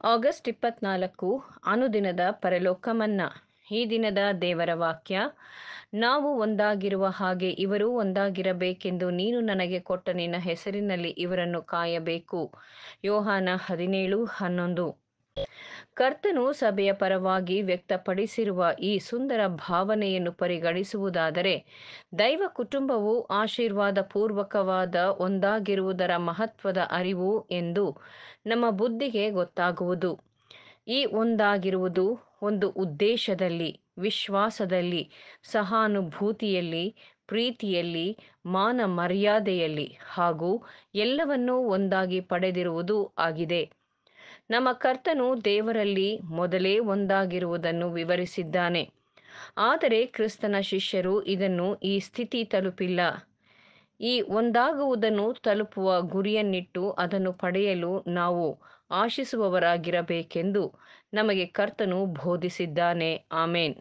August ಇಪ್ಪತ್ನಾಲ್ಕು ಅನುದಿನದ ಪರಲೋಕ ಮನ್ನಾ ಈ ದಿನದ ದೇವರ ವಾಕ್ಯ, ನಾವು ಒಂದಾಗಿರುವ ಹಾಗೆ ಇವರೂ ಒಂದಾಗಿರಬೇಕೆಂದು ನೀನು ನನಗೆ ಕೊಟ್ಟ ನಿನ್ನ ಹೆಸರಿನಲ್ಲಿ ಇವರನ್ನು ಕಾಯಬೇಕು. ಯೋಹಾನ ಹದಿನೇಳು ಹನ್ನೊಂದು. ಕರ್ತನು ಸಭೆಯ ಪರವಾಗಿ ವ್ಯಕ್ತಪಡಿಸಿರುವ ಈ ಸುಂದರ ಭಾವನೆಯನ್ನು ಪರಿಗಣಿಸುವುದಾದರೆ, ದೈವ ಕುಟುಂಬವು ಆಶೀರ್ವಾದ ಪೂರ್ವಕವಾದ ಒಂದಾಗಿರುವುದರ ಮಹತ್ವದ ಅರಿವು ಎಂದು ನಮ್ಮ ಬುದ್ಧಿಗೆ ಗೊತ್ತಾಗುವುದು. ಈ ಒಂದಾಗಿರುವುದು ಒಂದು ಉದ್ದೇಶದಲ್ಲಿ, ವಿಶ್ವಾಸದಲ್ಲಿ, ಸಹಾನುಭೂತಿಯಲ್ಲಿ, ಪ್ರೀತಿಯಲ್ಲಿ ಮಾನ ಮರ್ಯಾದೆಯಲ್ಲಿ ಹಾಗೂ ಎಲ್ಲವನ್ನೂ ಒಂದಾಗಿ ಪಡೆದಿರುವುದು ಆಗಿದೆ. ನಮ್ಮ ಕರ್ತನು ದೇವರಲ್ಲಿ ಮೊದಲೇ ಒಂದಾಗಿರುವುದನ್ನು ವಿವರಿಸಿದ್ದಾನೆ. ಆದರೆ ಕ್ರಿಸ್ತನ ಶಿಷ್ಯರು ಇದನ್ನು ಈ ಸ್ಥಿತಿ ತಲುಪಿಲ್ಲ. ಈ ಒಂದಾಗುವುದನ್ನು ತಲುಪುವ ಗುರಿಯನ್ನಿಟ್ಟು ಅದನ್ನು ಪಡೆಯಲು ನಾವು ಆಶಿಸುವವರಾಗಿರಬೇಕೆಂದು ನಮಗೆ ಕರ್ತನು ಬೋಧಿಸಿದ್ದಾನೆ. ಆಮೇನ್.